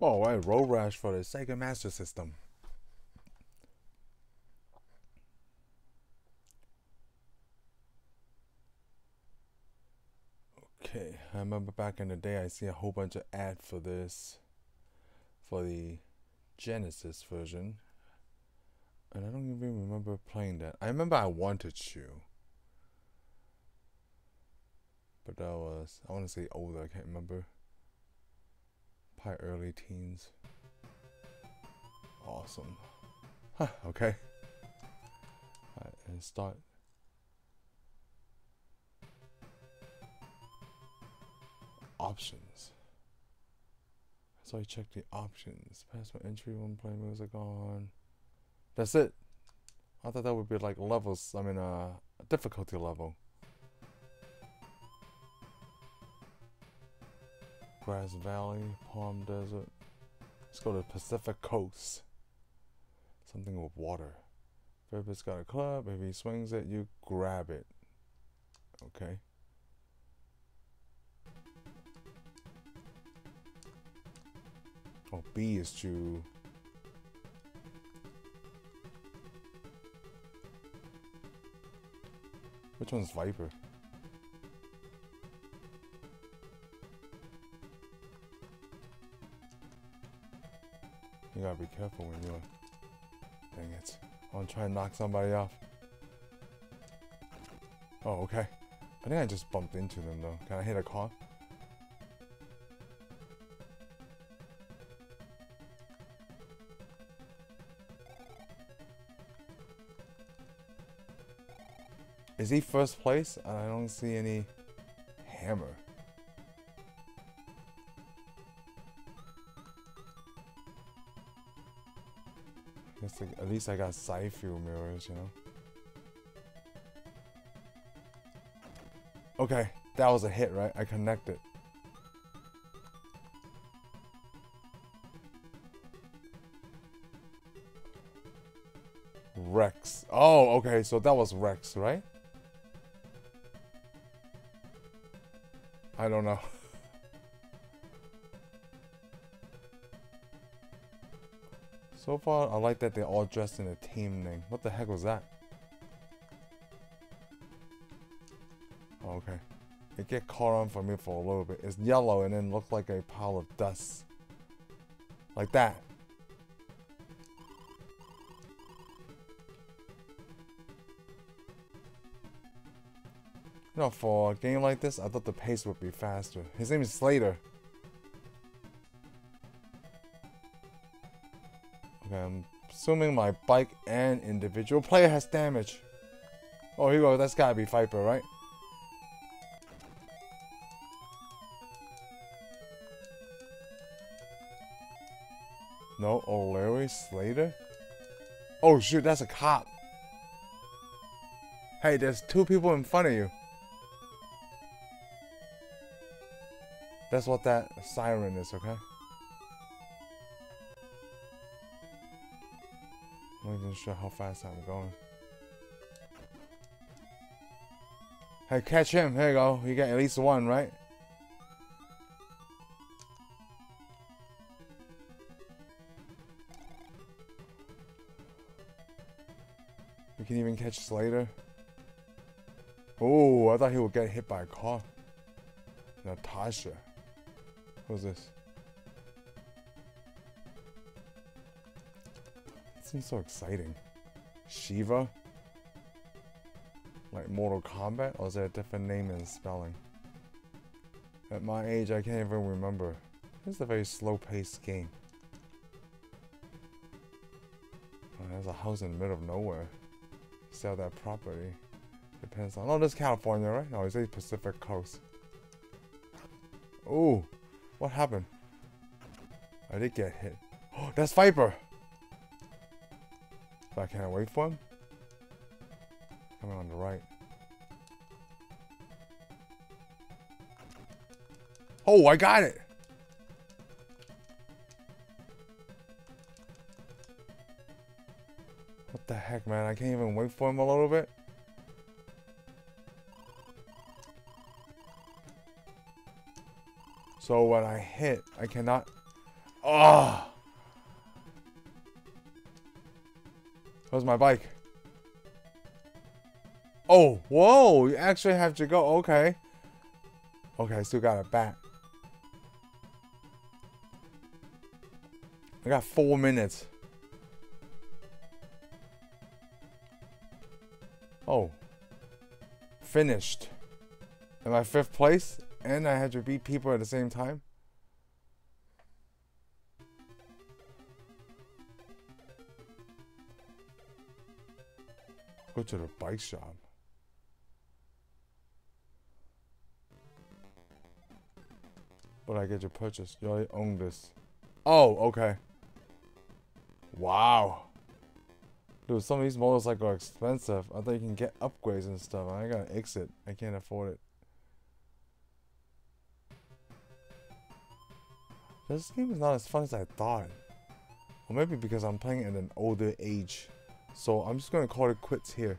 Oh, right, Road Rash for the Sega Master System. Okay, I remember back in the day I see a whole bunch of ads for this for the Genesis version. And I don't even remember playing that. I remember I wanted to. But that was I wanna say older, I can't remember. Probably early teens. Awesome. Huh, okay. And start options. So I check the options. Password entry, when play music on. That's it. I thought that would be like levels, I mean, uh, difficulty level. Grass Valley, Palm Desert. Let's go to Pacific Coast. Something with water. It's got a club, if he swings it, you grab it. Okay. Oh, B is to... Which one's Viper? You gotta be careful when you're... Dang it. I'm wanna try and knock somebody off. Oh, okay. I think I just bumped into them though. Can I hit a car? Is he first place? I don't see any hammer. At least I got view mirrors, you know. Okay, that was a hit, right? I connected. Rex. Oh, okay, so that was Rex, right? I don't know. so far, I like that they're all dressed in a team name. What the heck was that? Oh, okay. It get caught on for me for a little bit. It's yellow and then looked like a pile of dust. Like that. You know, for a game like this, I thought the pace would be faster. His name is Slater. I'm assuming my bike and individual player has damage. Oh, here you go. That's gotta be Viper, right? No, O'Leary Slater? Oh shoot, that's a cop. Hey, there's two people in front of you. That's what that siren is, okay? Not even sure how fast I'm going. Hey, catch him. Here you go. You get at least one, right? We can even catch Slater. Oh, I thought he would get hit by a car. Natasha. Who's this? Seems so exciting. Shiva? Like Mortal Kombat? Or is there a different name and spelling? At my age, I can't even remember. It's a very slow-paced game. Oh, there's a house in the middle of nowhere. Sell that property. Depends on... Oh, this California, right? No, it's a Pacific Coast. Oh, what happened? I did get hit. Oh, that's Viper! But can't wait for him? Coming on the right. Oh, I got it! What the heck, man? I can't even wait for him a little bit? So when I hit, I cannot... Oh. Where's my bike? Oh, whoa, you actually have to go. Okay. Okay, I still got it back. I got four minutes. Oh. Finished. Am I fifth place? And I had to beat people at the same time? Go to the bike shop. But I get your purchase. You already own this. Oh, okay. Wow. Dude, some of these motorcycles are expensive. I thought you can get upgrades and stuff. I gotta exit. I can't afford it. This game is not as fun as I thought. Or maybe because I'm playing at an older age. So I'm just gonna call it quits here.